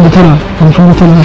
الفندق طلع الفندق طلع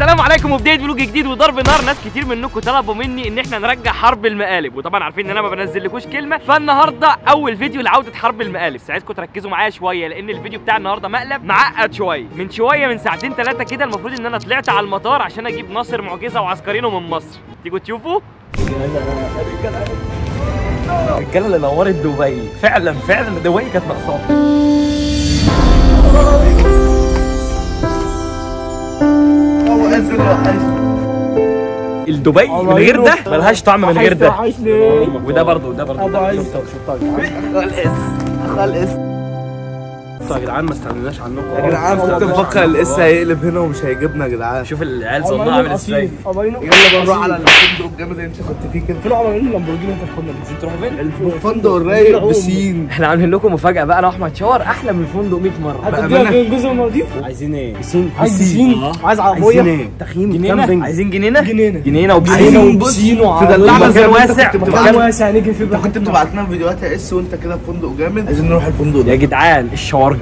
السلام عليكم وبداية فلوج جديد وضرب نار. ناس كتير منكم طلبوا مني إن إحنا نرجع حرب المقالب. وطبعا عارفين إن أنا ما بنزلكوش كلمة. فالنهاردة أول فيديو لعودة حرب المقالب. عايزكم تركزوا معايا شوية لأن الفيديو بتاع النهارده مقلب معقد شوية. من شوية من ساعتين ثلاثة كده المفروض إن أنا طلعت على المطار عشان أجيب ناصر معجزة وعسكرينه من مصر. تيجوا تشوفوا؟ الرجاله اللي نورت دبي. فعلا فعلا دبي كانت ناقصاها الدبي من غير ده ملهاش طعم من غير ده. وده برضه وده برضه. شفتها شفتها خالص يا جدعان ما استنيناش عنكم. يا جدعان كنت مفكر الإس هيقلب هنا ومش هيجيبنا يا جدعان. شوف العيال صناعه عامل إزاي. يلا بنروح على الفندق الجامد اللي انت كنت فيه كده. فين عملوا اللامبورجيني انت في عايزين تروحوا فين؟ الفندق الرايق بسين. إحنا عاملين لكم مفاجأة بقى أنا وأحمد شاور أحلى من الفندق 100 مرة. هتديها فين؟ جزء من المالديف؟ عايزين إيه؟ عايز بسين. عايز عربية. تخييم. جنينه عايزين جنينة. جنينة. جنينة وبسين. وبسين تدلعنا زي مكان واسع. كنت مكان بتبعت واسع نيجي فيه انت كنت بتبعت لنا فيديوهات يا إس وأنت كده في فندق جامد. عايزين نروح الفندق يا ده جدعان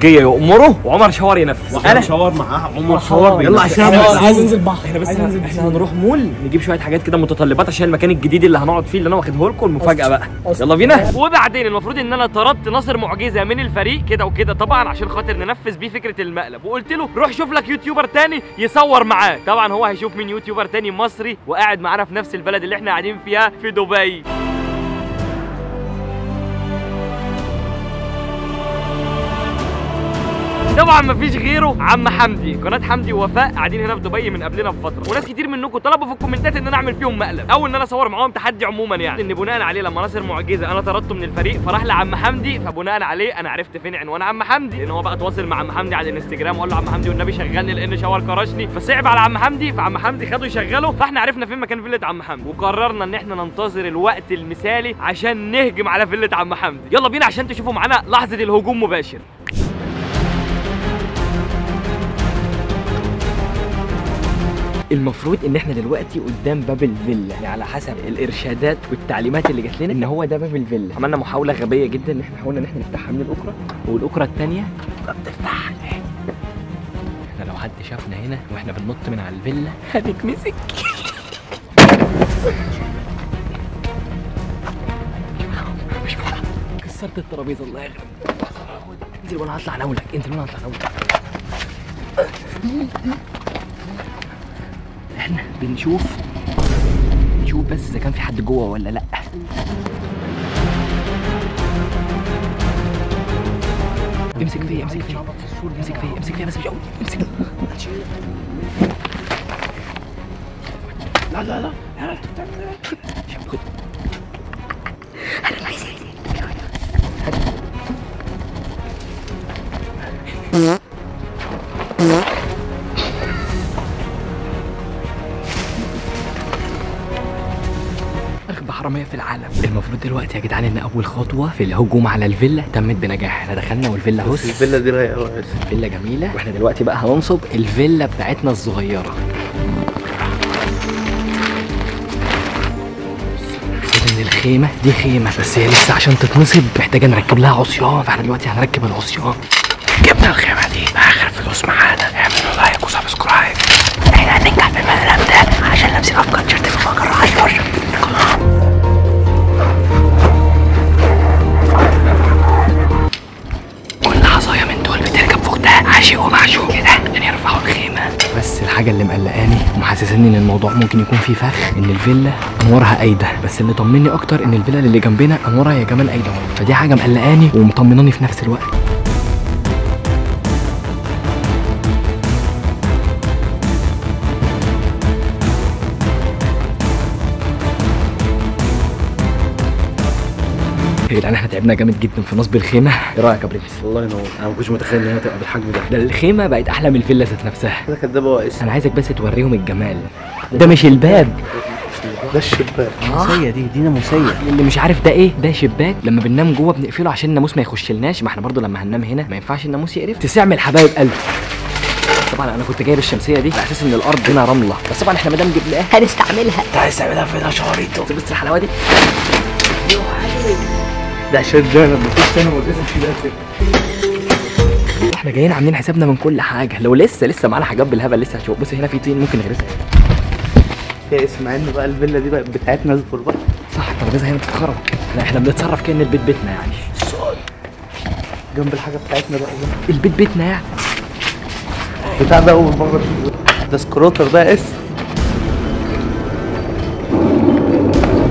الشوارجيه يأمروا وعمر شاور ينفذ. أنا شاور معاه عمر شاور يلا عشان عايز بس. عايز انزل بحر. إحنا بس عايز انزل إحنا هنروح مول نجيب شوية حاجات كده متطلبات عشان المكان الجديد اللي هنقعد فيه اللي أنا واخده لكم. المفاجاه بقى. يلا بينا. وبعدين المفروض إن أنا طردت ناصر معجزة من الفريق كده وكده طبعا عشان خاطر ننفذ بيه فكرة المقلب. وقلت له روح شوف لك YouTuber تاني يصور معاه. طبعا هو هيشوف مين YouTuber تاني مصري وقاعد معانا في نفس البلد اللي إحنا قاعدين فيها في دبي. طبعا مفيش غيره. عم حمدي قناة حمدي ووفاء قاعدين هنا في دبي من قبلنا بفترة. وناس كتير منكم طلبوا في الكومنتات إن أنا أعمل فيهم مقلب أو إن أنا أصور معاهم تحدي عموما يعني. إن بناء عليه لما ناصر معجزة أنا طردته من الفريق فراح لعم حمدي. فبناء عليه أنا عرفت فين عنوان عم حمدي. لأن هو بقى تواصل مع عم حمدي على الإنستجرام وقال له عم حمدي والنبي شغلني لأن شاور كرشني. فصعب على عم حمدي فعم حمدي خده يشغله. فإحنا عرفنا فين مكان فيلة عم حمدي. وقررنا إن إحنا ننتظر الوقت المثالي عشان نهجم على فيلة عم حمدي. يلا بينا عشان تشوفوا معانا لحظة الهجوم مباشر. المفروض إن إحنا دلوقتي قدام باب الفيلا. يعني على حسب الإرشادات والتعليمات اللي جات لنا إن هو ده باب الفيلا. عملنا محاولة غبية جدا إن إحنا حاولنا إن إحنا نفتحها من الأكرة. والأكرة الثانية ما بتفتحش. إحنا لو حد شافنا هنا وإحنا بننط من على الفيلا هنتمسك. كسرت الترابيزة. الله يغرب انزل وأنا هطلع ناولك انزل وأنا هطلع ناولك إحنا بنشوف نشوف بس إذا كان في حد جوه ولا لأ. امسك فيا امسك فيا. امسك فيا امسك فيا بس مش قوي امسك. لا لا لا. خد حراميه في العالم. المفروض دلوقتي يا جدعان إن أول خطوة في الهجوم على الفيلا تمت بنجاح. إحنا دخلنا والفيلا بص. الفيلا دي رايقة قوي فيلا جميلة. وإحنا دلوقتي بقى هننصب الفيلا بتاعتنا الصغيرة. الخيمة دي خيمة بس هي لسه عشان تتنصب محتاجة نركب لها عصيان. فإحنا دلوقتي هنركب العصيان. الموضوع ممكن يكون فيه فخ إن الفيلا انوارها قايده بس اللي طمني أكتر إن الفيلا اللي جنبنا انوارها يا كمان قايده. فدي حاجة مقلقاني ومطمناني في نفس الوقت. جدعان إحنا تعبنا جامد جدا في نصب الخيمة. إيه رأيك يا برنس الله ينور أنا ما كنتش متخيل ان هي تبقى بالحجم ده. ده الخيمة بقت أحلى من الفيلا ذات نفسها. كده كدابة هو اس أنا عايزك بس توريهم الجمال. ده مش الباب. ده الشباك. ناموسيه دي دي ناموسيه اللي مش عارف ده إيه؟ ده شباك. لما بننام جوه بنقفله عشان الناموس ما يخشلناش ما إحنا برضو لما هننام هنا ما ينفعش الناموس يقرف. تسعمل حبايب قلب. طبعا أنا كنت جايب الشمسية دي على أساس إن الأرض هنا رملة. بس طبعا إحنا ما دام جبناها. هنستعملها. انت عايز تعملها فين يا شعريتو بص الحلاوة دي. ده مدرسه في ده. إحنا جايين عاملين حسابنا من كل حاجة. لو لسه لسه معانا حاجات بالهبل لسه هتشوف. بص هنا في طين ممكن نغرسها. يا اسماعيل بقى الفيلا دي بقى بتاعتنا اصبر بقى. صح الترابيزه هنا بتتخرب إحنا بنتصرف كأن البيت بيتنا يعني. جنب الحاجة بتاعتنا بقى البيت بيتنا يعني. بتاع ده أول مرة. ده سكوتر ده إس.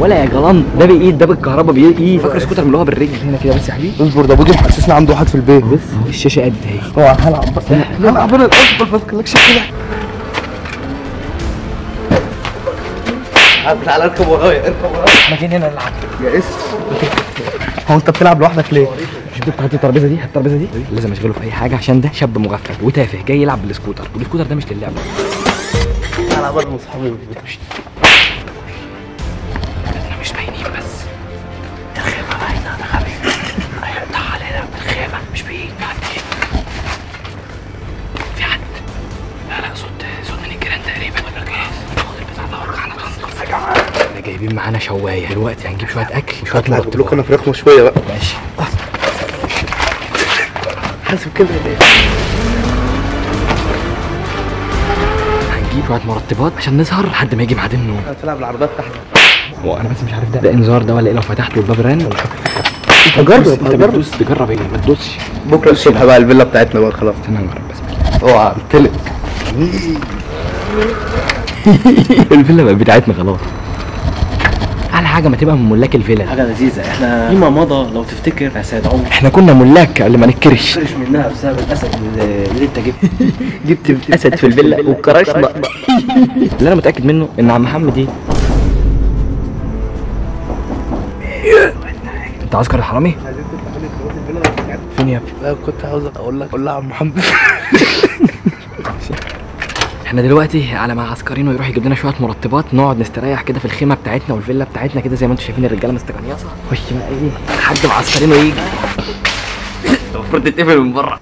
ولا يا جلان ده بايد ده بالكهرباء بايد فاكر سكوتر هو بالرجل هنا كده بس يا حبيبي؟ اصبر ده ابوجي محسسنا عنده واحد في البيت. بص الشاشة قد اهي هو هلعب بس. هلعب أنا الاصبر ما تخليكش كده. تعالى اركب ورايا اركب ورايا. إحنا جايين هنا نلعب. يا إس. هو انت بتلعب لوحدك ليه؟ مش انت هات الترابيزة دي؟ هات الترابيزة دي؟ لازم أشغله في أي حاجة عشان ده شاب مغفل وتافه جاي يلعب بالسكوتر. والسكوتر ده مش للعب أنا برضه اصحابي مش باينين بس. باينة أنا غبي هيقطع علينا بالخيمة مش حد. في حد؟ لا لا صوت صوت من الجيران تقريبا ولا خلاص خد البتاع ده وارجع على طنطا يا جماعة إحنا جايبين معانا شواية. دلوقتي هنجيب شوية أكل وشويه هجيب لكم مرطبات أنا فراخ مشوية بقى. ماشي. حاسب كده ليه؟ هنجيب شوية مرطبات عشان نسهر لحد ما يجي ميعاد النوم. هتلعب العربيات تحت. هو أنا بس مش عارف ده ده إنذار ده ولا إيه؟ لو فتحت والباب رن. أنت هجرب. بتدوس تجرب إيه؟ ما تدوسش. بكرة الصبح بقى الفيلا بتاعتنا بقى خلاص. استنى نجرب بس. أوعى. امتلك الفيلا بقت بتاعتنا خلاص. أحلى حاجة ما تبقى من ملاك الفيلا حاجة لذيذة. إحنا فيما مضى لو تفتكر يا سيد عمر. إحنا كنا ملاك قبل ما نتكرش. فرش منها بسبب الأسد اللي أنت جبته جبت اسد في الفيلا وكرشنا. اللي أنا متأكد منه إن عم محمد إيه أنت عسكر الحرامي؟ فين يا ابني؟ لا كنت عاوز أقول لك قول لها عم محمد. إحنا دلوقتي على ما عسكرين ويروح يجيب لنا شوية مرطبات نقعد نستريح كده في الخيمة بتاعتنا والفيلا بتاعتنا كده زي ما أنتم شايفين الرجالة مستقنيصه خش بقى إيه لحد ما عسكرين ويجي. المفروض تتقفل من بره.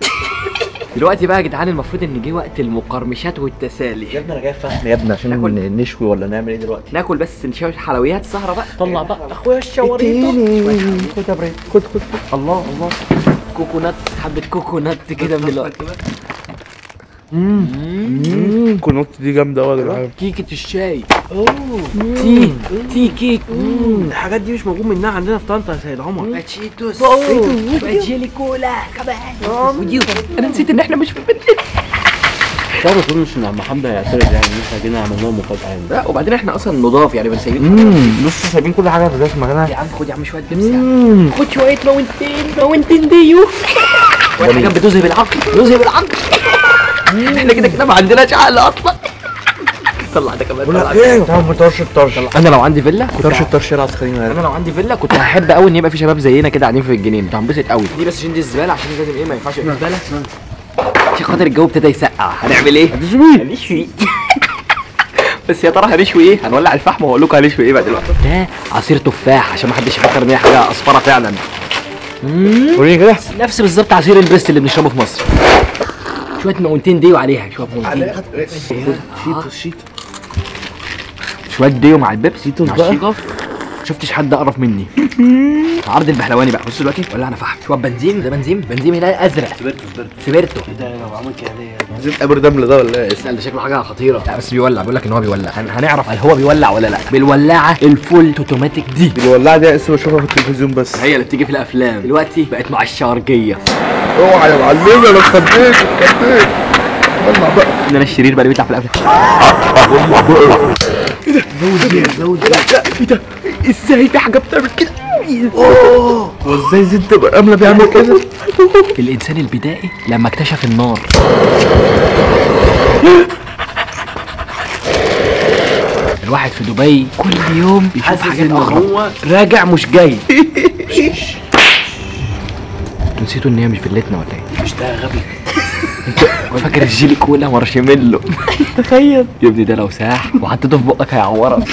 دلوقتي بقى يا جدعان المفروض ان جه وقت المقرمشات والتسالي. يا ابني أنا جاي فهم يا ابني عشان ناكل. نشوي ولا نعمل إيه دلوقتي؟ ناكل بس نشوي حلويات سهرة بقى. طلع بقى. اخويا الشواريطه خد يا خد خد خد. الله الله. coconut. حبة coconut كده من الوقت ال coconut دي جامده قوي يا جدعان كيكه الشاي tea tea cake الحاجات دي مش موجود منها عندنا في طنطا يا سيد عمر باتشيتوس jelly cola كمان و Dew أنا نسيت ان إحنا مش في البيت طب ما تقولش ان عم حمد هيعترض يعني ان إحنا جينا عملنا لهم مفاجاه يعني لا وبعدين إحنا أصلا نضاف يعني بنسيب بص سايبين كل حاجة في في مكانها يا عم خد يا عم شوية بيبسي يا عم. خد شوية Mountain Mountain Dew حاجات بتذهب العقل تذهب العقل إحنا كده كده ما عندناش عقل أصلا. طلع ده كمان طلع. إيه؟ طرش الطرش. أنا لو عندي فيلا كنت طرش الطرش العسكريين أنا لو عندي فيلا كنت هحب قوي إن يبقى في شباب زينا كده قاعدين في الجنينة. كنت هنبسط قوي دي بس عشان دي الزبالة؟ عشان لازم إيه؟ ما ينفعش يبقى زبالة. عشان خاطر الجو ابتدى يسقع. هنعمل إيه؟ هنشوي هنشوي. بس يا ترى هنشوي إيه؟ هنولع الفحم واقول لكم هنشوي إيه بقى دلوقتي ده عصير تفاح عشان ما حدش يفكر إن هي حاجة أصفرة فعلا. وريني كده. نفس بالظبط عصير البريست اللي بنشربه في مصر. شوية Mountain Dew عليها شوية Mountain Cheetos Cheetos شوية Dew مع البيبسي. Cheetos مع بقى. الشيكوف شفتش حد اقرف مني. عرض البحلواني بقى. بص دلوقتي. ولعنا فحم شوية بنزين ده بنزين. بنزين هنا أزرق. سبرتو سبرتو. سبيرتو ده لو عمل كده ليه زيت أبر دم ده ولا إيه؟ لا ده شكله حاجة خطيرة. لا بس بيولع. بيقول لك إن هو بيولع. هن- هنعرف هل هو بيولع ولا لا. بالولاعة ال full automatic دي. الولاعة دي اسمه بشوفها في التلفزيون بس. هي اللي بتيجي في الأفلام. دلوقتي بقت مع الشارجيه أوعى يا معلم أنا اتخضيت اتخضيت ولع بقى. إن أنا الشرير بقى اللي بيطلع في الأفلام. إزاي في حاجة بتعمل كده؟ وإزاي زيت تبقى أملة بيعمل كده. الإنسان البدائي لما اكتشف النار. الواحد في دبي كل يوم بيشوف حاجات ان هو راجع مش جاي. نسيتوا إن هي مش فيلتنا ولا إيه؟ مش ده غبي. فاكر ال jelly cola marshmallow تخيل. يا ابني ده لو ساح وحطيته في بقك هيعورك.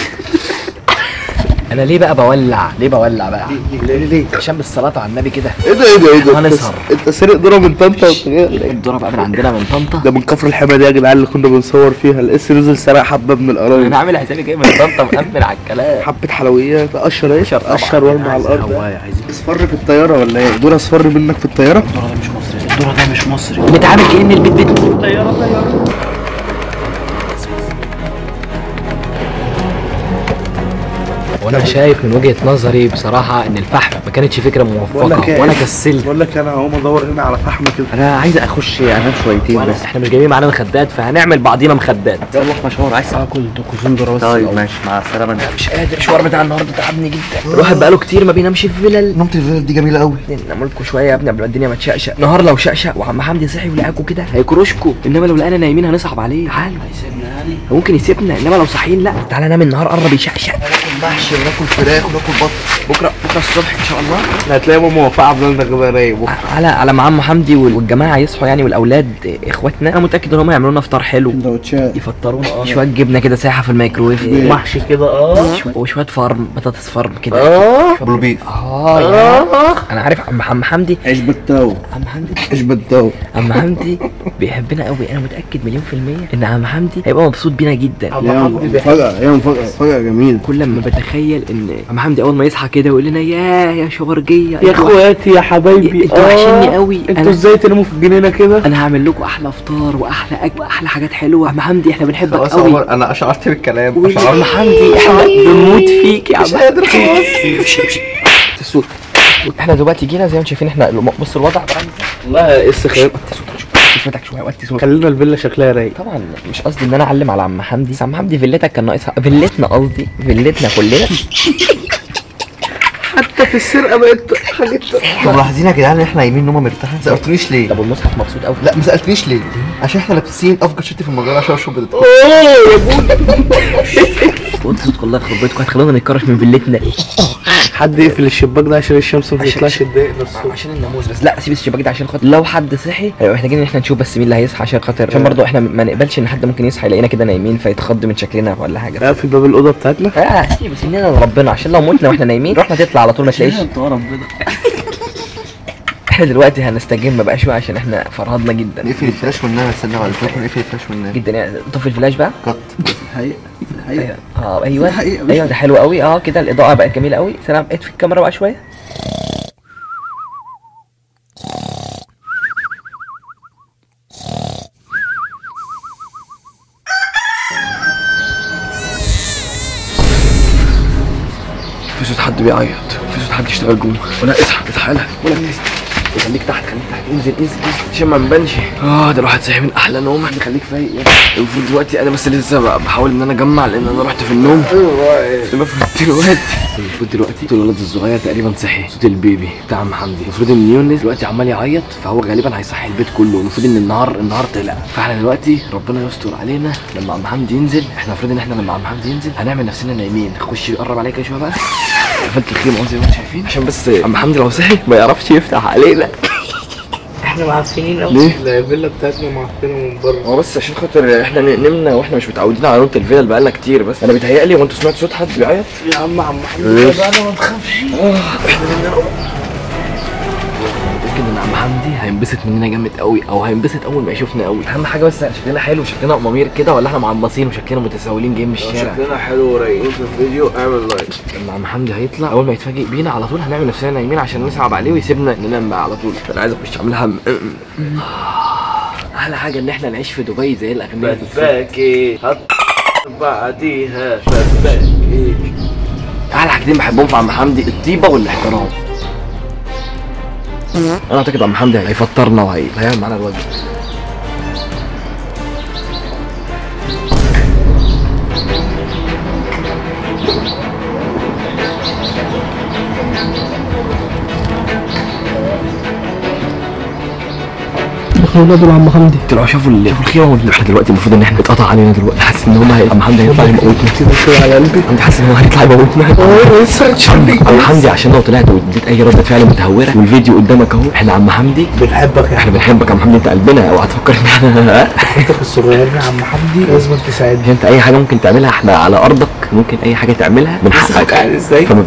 أنا ليه بقى بولع؟ ليه بولع بقى؟ ليه؟ ليه؟ عشان بالصلاة على النبي كده. إيه ده؟ إيه ده؟ إيه ده؟ هنسهر. انت- سرق دره من طنطا وشغال. الدرة بقى من عندنا من طنطا؟ ده من كفر الحمى دي يا جدعان اللي كنا بنصور فيها. الاس نزل سرق حبة من القرايب أنا عامل حسابي جاي من طنطا مأمن على الكلام. حبة حلويات قشر إيه. قشر وارمي على الأرض. اصفر في الطيارة ولا إيه؟ دور أصفر منك في الطيارة؟ الدورة ده مش مصري. الدورة ده مش مصري. بنتعامل كأن البيت بيت. وأنا شايف من وجهة نظري بصراحة إن الفحم ما كانتش لك موفقة إيه؟ وأنا كسلت. بقول لك أنا هقوم ادور هنا على فحم كده. أنا عايز أخش أنام شويتين بس. إحنا مش جايبين معانا مخدات فهنعمل بعضينا مخدات. يلا روح مشوار عايز اكل كوزين ذرة بس طيب ماشي مع السلامة. مش قادر. المشوار بتاع النهارده تعبني جدا. الواحد بقاله كتير ما بينامش في فيلل نومة الفيلل دي جميلة قوي ننام لكم شوية يا ابني قبل ما الدنيا ما تشقشق. نهار لو شقشق وعم حمدي صحي ولقاكوا كده هيكروشكوا. إنما لو لقانا نايمين هنصعب عليه. تعالوا. هيسيبنا يعني ممكن يسيبنا إنما لو صاحيين لا. تعالى نام النهار قرب يشقشق. محشي وناكل فراخ وناكل بط. بكرة بكرة الصبح إن شاء الله. هتلاقي ماما موفقه عامله لنا غدا بكرة. على على ما عم حمدي وال- والجماعة يصحوا يعني والأولاد إخواتنا. أنا متأكد إن هم يعملوا لنا فطار حلو. سندوتشات يفطرونا آه. شوية جبنة كده سايحه في الميكرويف. محشي كده آه. وشويه فارم بطاطس فارم كده. آه. بلوبيف آه يا أنا عارف عم عم حمدي. عيش بتاو عم حمدي. عيش بتاو عم حمدي بيحبنا قوي. أنا متأكد مليون في المية إن عم حمدي هيبقى مبسوط بينا جدا. يا مفاجأة يا مفاجأة مفاجأة جميلة كل ما بتخيل إن عم حمدي أول ما يصحى كده يقول لنا يا يا شبرجيه يا اخواتي يا حبايبي. أنتوا وحشني قوي. أنتوا إزاي تناموا في الجنينة كده؟ أنا هعمل لكم أحلى فطار وأحلى أكل وأحلى حاجات حلوة. عم حمدي إحنا بنحبك قوي. عمر أنا أشعرت بالكلام. يا عم حمدي إحنا بنموت فيك يا عم. مش قادر خلاص إحنا دلوقتي جينا زي ما أنتم شايفين إحنا بص الوضع والله لسه خير وطي صوتك شوية وطي صوتك خلينا الفيلا شكلها رايق. طبعا مش قصدي إن أنا أعلم على عم حمدي عم حمدي فيلتك كان ناقصها فيلتنا قصدي فيلتنا كلنا. حتى في السرقة بقت حاجة طب ملاحظين يا جدعان إن إحنا نايمين نومه مرتاحه ما سالتونيش ليه. طب والمصحف مبسوط قوي لا ما سألتنيش ليه. عشان إحنا لابسين أفجر شتي في المجال عشان أشرب بيض وطي صوتك الله يخرب بيتكم هتخلونا نتكرش من فيلتنا. حد يقفل الشباك ده عشان الشمس ما عشان- تطلعش عشان الناموس بس. لا سيب الشباك ده عشان خاطر لو حد صحي هيبقى محتاجين إن إحنا نشوف بس مين اللي هيصحى عشان خاطر عشان برضه إحنا ما نقبلش إن حد ممكن يصحى يلاقينا كده نايمين فيتخض من شكلنا ولا حاجة. اقفل باب الأوضة بتاعتنا؟ آه سيب سننا لربنا. عشان لو متنا وإحنا نايمين رحنا تطلع على طول ما تلاقيش. إحنا دلوقتي هنستجم بقى شوية عشان إحنا فرهضنا جدا. نقفل الفلاش والنار استنى بعد كده نقفل الفلاش والنار جدا يعني. طفي الفلاش بقى؟ قط أيوه. آه أيوه. أيوه ده حلو قوي. آه كده الإضاءة بقت جميلة قوي. سلام. اطفي الكاميرا بقى شوية. في صوت حد بيعيط. في صوت حد يشتغل جوه. ولا اصحى اصحى يلا ولا انزل خليك تحت خليك تحت. انزل انزل انزل. عشان ما نبانش. آه ده الواحد صاحي من أحلى نوم خليك فايق يلا المفروض دلوقتي أنا بس لسه بحاول إن أنا أجمع لأن أنا رحت في النوم. المفروض دلوقتي المفروض دلوقتي الولد الصغير تقريبا صحي. صوت البيبي بتاع عم حمدي. المفروض إن يونس دلوقتي عمال يعيط فهو غالبا هيصحي البيت كله. المفروض إن النهار النهار طلع. فإحنا دلوقتي ربنا يستر علينا. لما عم حمدي ينزل إحنا المفروض إن إحنا لما عم حمدي ينزل هنعمل نفسنا نايمين. نخش يقرب عليك شوية بقى. قفلت الخيمة زي ما أنتم شايفين عشان بس عم حمدي لو صحي ما يعرفش يفتح علينا. إحنا معفنين قوي ليه؟ لا الفيلا بتاعتنا معفنة من بره. هو بس عشان خاطر إحنا نمنا وإحنا مش متعودين على نومة الفيلل بقالنا كتير بس. أنا بيتهيألي وانتوا سمعتوا صوت حد بيعيط؟ يا عم عم حمدي بقى أنا ما تخافش. متأكد إن عم حمدي هينبسط مننا جامد قوي أو هينبسط أول ما يشوفنا قوي. أهم حاجة بس شكلنا حلو شكلنا امامير كده ولا إحنا معمصين وشكلنا متسولين جايين من الشارع؟ شكلنا حلو ورايقين. في الفيديو اعمل لايك. لما عم حمدي هيطلع أول ما يتفاجئ بينا على طول هنعمل نفسنا نايمين عشان نصعب عليه ويسيبنا ننام بقى على طول. أنا عايز اخش اعملها م- أحلى حاجة إن إحنا نعيش في دبي زي الأغنياء باكي هط بعديها. باكي أحلى حاجتين بحبهم في عم حمدي الطيبة والاحترام. أنا أعتقد عم حمدي هيفطرنا وهي- وهيعمل معانا الواجب اولاده عم حمدي. طلعوا شافوا ال- شافوا الخيمه وال- إحنا دلوقتي المفروض إن إحنا اتقطع علينا دلوقتي. حاسس إن هم هي... عم حمدي هيطلع يموتنا كده على قلبي انت حاسس إن هو هيطلع يموتنا عم حمدي عشان لو طلعت واديت أي ردة فعل متهورة والفيديو قدامك أهو. إحنا عم حمدي. بنحبك إحنا بنحبك يا عم حمدي. أنت قلبنا أوعى تفكر إن إحنا حبيبك الصغير يا عم حمدي لازم تساعدني. أنت أي حاجة ممكن تعملها إحنا على أرضك ممكن أي حاجة تعملها من حقك. إزاي؟ فما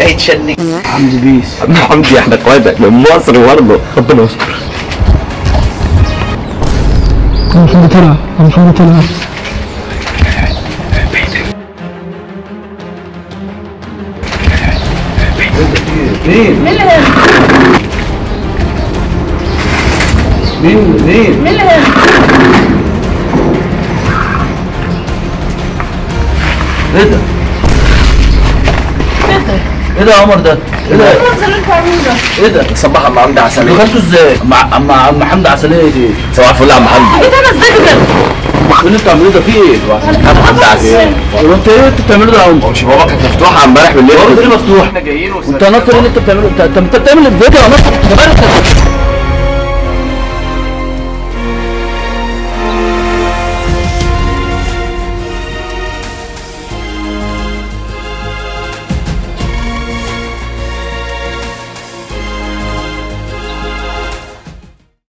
هيتشنك حمدي بيس عم حمدي إحنا اخواتك من مصر برضه. ربنا يستر. عم حمدي طلع عم حمدي طلع مين مين إيه ده؟ إيه ده يا عمر ده؟ إيه ده؟ إيه ده؟ صباح عم حمدي عسلية دخلتوا إزاي؟ مع عم حمدي عسلية دي صباح الفل يا عم حمدي إيه اللي بتعملوه ده في إيه؟ عم حمدي عسلية هو انت إيه أنتوا بتعملوا ده يا عمر؟ مش بابا كانت مفتوحة امبارح بالليل إيه مفتوح؟ إحنا جايين أنت يا نصر إيه اللي أنت بتعمله؟ انت أنت بتعمل الفيديو يا نصر أنت مالك